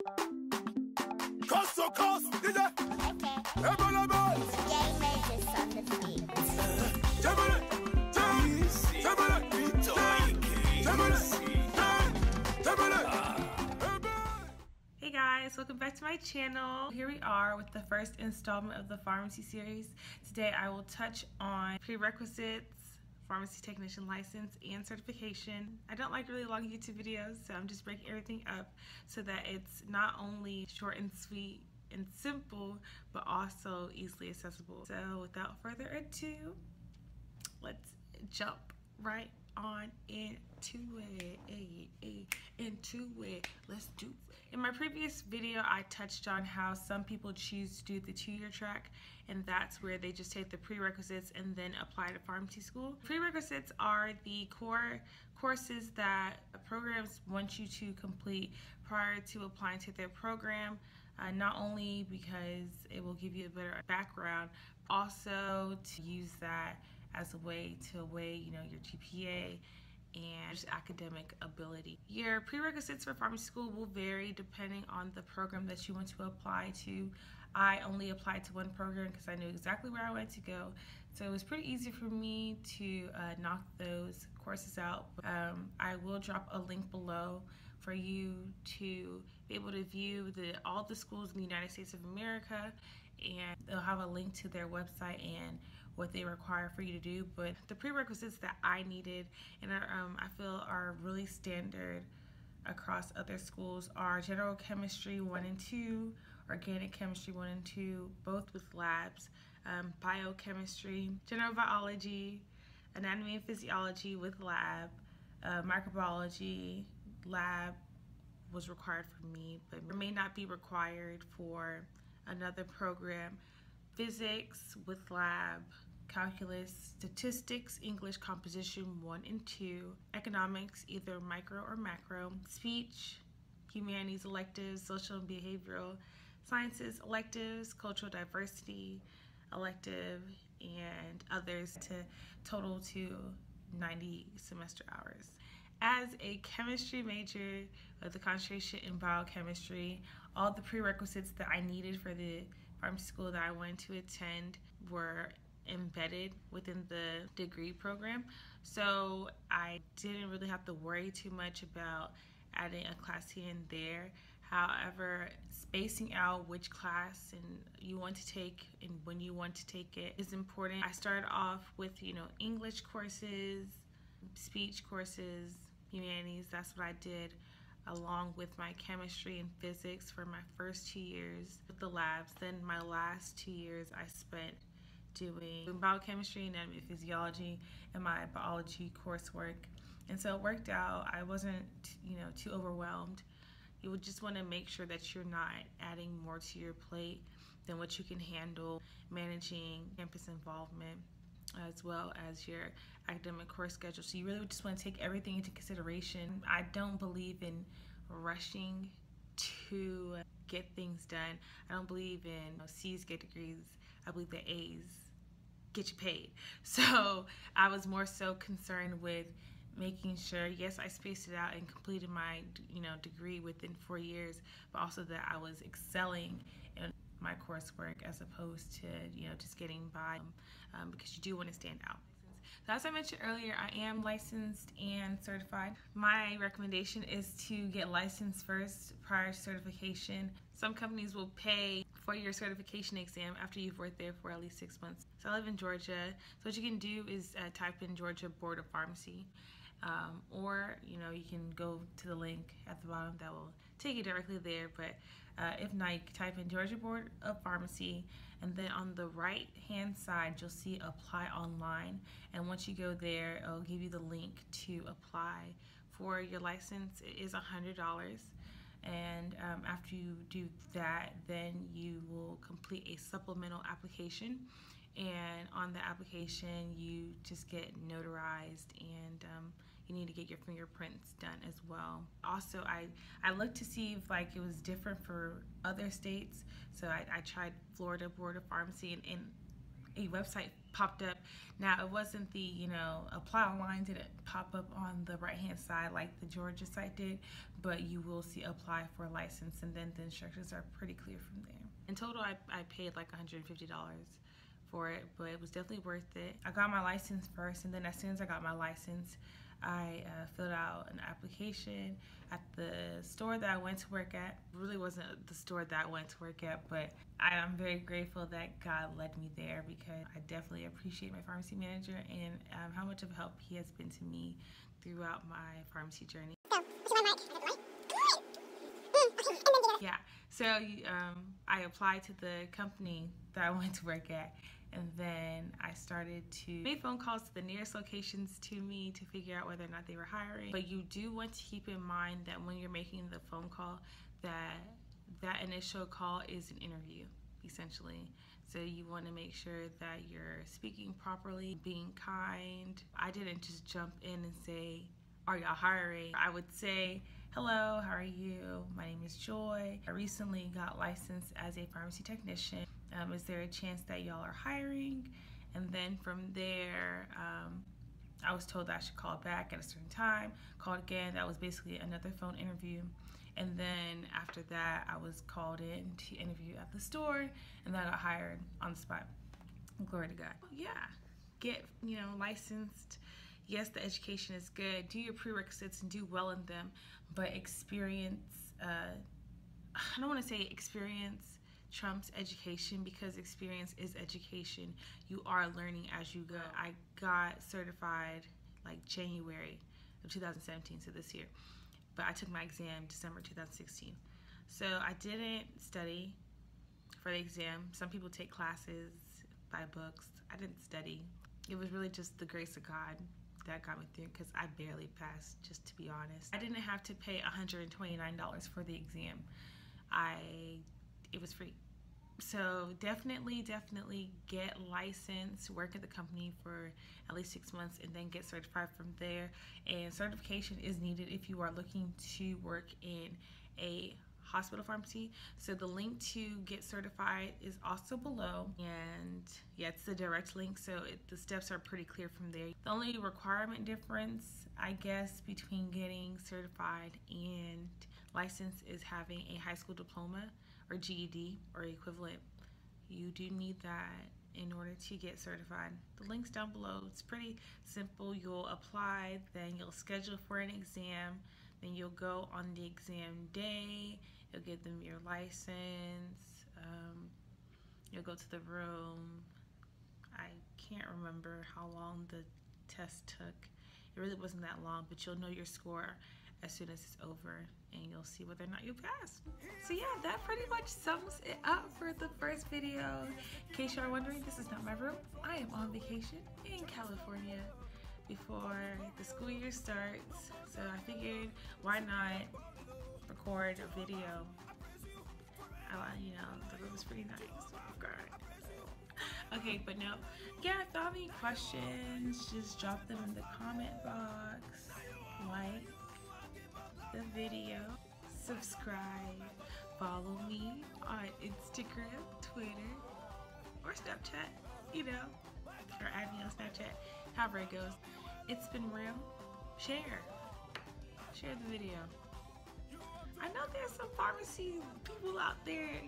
Coast to coast, DJ. Okay. Ebola boy. Game makers on the. Ebe. Hey guys, welcome back to my channel. Here we are with the first installment of the pharmacy series. Today I will touch on prerequisites, pharmacy technician license, and certification. I don't like really long YouTube videos, so I'm just breaking everything up so that it's not only short and sweet and simple, but also easily accessible. So without further ado, let's jump right on into it ay, ay, into it. Let's do it. In my previous video i touched on how some people choose to do the two-year track and that's where they just take the prerequisites and then apply to pharmacy school. Prerequisites are the core courses that programs want you to complete prior to applying to their program uh, not only because it will give you a better background also to use that as a way to weigh, you know, your GPA and academic ability. Your prerequisites for pharmacy school will vary depending on the program that you want to apply to. I only applied to one program because I knew exactly where I wanted to go. So it was pretty easy for me to uh, knock those courses out. Um, I will drop a link below for you to be able to view the all the schools in the United States of America and they'll have a link to their website and what they require for you to do but the prerequisites that I needed and are, um, I feel are really standard across other schools are general chemistry 1 and 2 organic chemistry 1 and 2 both with labs um, biochemistry general biology anatomy and physiology with lab uh, microbiology lab was required for me but may not be required for another program. Physics with lab calculus statistics english composition 1 and 2 economics either micro or macro speech humanities electives social and behavioral sciences electives cultural diversity elective and others to total to 90 semester hours. As a chemistry major with a concentration in biochemistry, all the prerequisites that I needed for the pharmacy school that I wanted to attend were embedded within the degree program. So I didn't really have to worry too much about adding a class here and there. However, spacing out which class and you want to take and when you want to take it is important. I started off with, you know, English courses, speech courses, humanities. That's what I did along with my chemistry and physics for my first two years with the labs. Then my last two years I spent doing biochemistry, anatomy, and physiology, and my biology coursework. And so it worked out. I wasn't, you know, too overwhelmed. You would just want to make sure that you're not adding more to your plate than what you can handle managing campus involvement as well as your academic course schedule. So you really just want to take everything into consideration. I don't believe in rushing to get things done. I don't believe in you know, C's get degrees. I believe that A's get you paid. So I was more so concerned with making sure yes i spaced it out and completed my you know degree within four years but also that i was excelling in my coursework as opposed to you know just getting by um, because you do want to stand out so as I mentioned earlier, I am licensed and certified. My recommendation is to get licensed first prior to certification. Some companies will pay your certification exam after you've worked there for at least six months. So I live in Georgia. So what you can do is uh, type in Georgia Board of Pharmacy. Um, or you know you can go to the link at the bottom that will take you directly there but uh, if not you type in Georgia Board of Pharmacy and then on the right hand side you'll see apply online and once you go there it'll give you the link to apply for your license it is a hundred dollars and um, after you do that then you will complete a supplemental application. And on the application you just get notarized and um, you need to get your fingerprints done as well. Also I I looked to see if like it was different for other states. So I, I tried Florida Board of Pharmacy and, and a website popped up. Now it wasn't the you know apply online didn't pop up on the right hand side like the Georgia site did, but you will see apply for a license and then the instructions are pretty clear from there. In total, I, I paid like $150 for it, but it was definitely worth it. I got my license first, and then as soon as I got my license, I uh, filled out an application at the store that I went to work at. It really wasn't the store that I went to work at, but I am very grateful that God led me there because I definitely appreciate my pharmacy manager and um, how much of help he has been to me throughout my pharmacy journey. Yeah, so um, I applied to the company that I went to work at, and then I started to make phone calls to the nearest locations to me to figure out whether or not they were hiring. But you do want to keep in mind that when you're making the phone call, that that initial call is an interview, essentially. So you want to make sure that you're speaking properly, being kind. I didn't just jump in and say, "Are y'all hiring?" I would say Hello, how are you? My name is Joy. I recently got licensed as a pharmacy technician. Um, is there a chance that y'all are hiring? And then from there, um, I was told that I should call back at a certain time. Called again. That was basically another phone interview. And then after that, I was called in to interview at the store, and then I got hired on the spot. Glory to God. Yeah, get you know licensed yes, the education is good. Do your prerequisites and do well in them, but experience, uh, I don't want to say experience trumps education because experience is education. You are learning as you go. I got certified like January of 2017, so this year, but I took my exam December 2016. So I didn't study for the exam. Some people take classes, buy books. I didn't study. It was really just the grace of God that got me through because I barely passed, just to be honest. I didn't have to pay $129 for the exam. I it was free. So definitely, definitely get licensed, work at the company for at least six months, and then get certified from there. And certification is needed if you are looking to work in a hospital pharmacy. So the link to get certified is also below. And yeah, it's the direct link. So it, the steps are pretty clear from there. The only requirement difference, I guess, between getting certified and licensed is having a high school diploma or GED or equivalent. You do need that in order to get certified. The link's down below. It's pretty simple. You'll apply, then you'll schedule for an exam, then you'll go on the exam day You'll give them your license. Um, you'll go to the room. I can't remember how long the test took. It really wasn't that long, but you'll know your score as soon as it's over and you'll see whether or not you pass. So yeah, that pretty much sums it up for the first video. In case you are wondering, this is not my room. I am on vacation in California before the school year starts. So I figured why not record a video. I, you know, the room is pretty nice. Okay, but no. Yeah, if you have any questions, just drop them in the comment box. Like the video, subscribe, follow me on Instagram, Twitter, or Snapchat, you know, or add me on Snapchat, however it goes. It's been real. Share. Share the video. I know there's some pharmacy people out there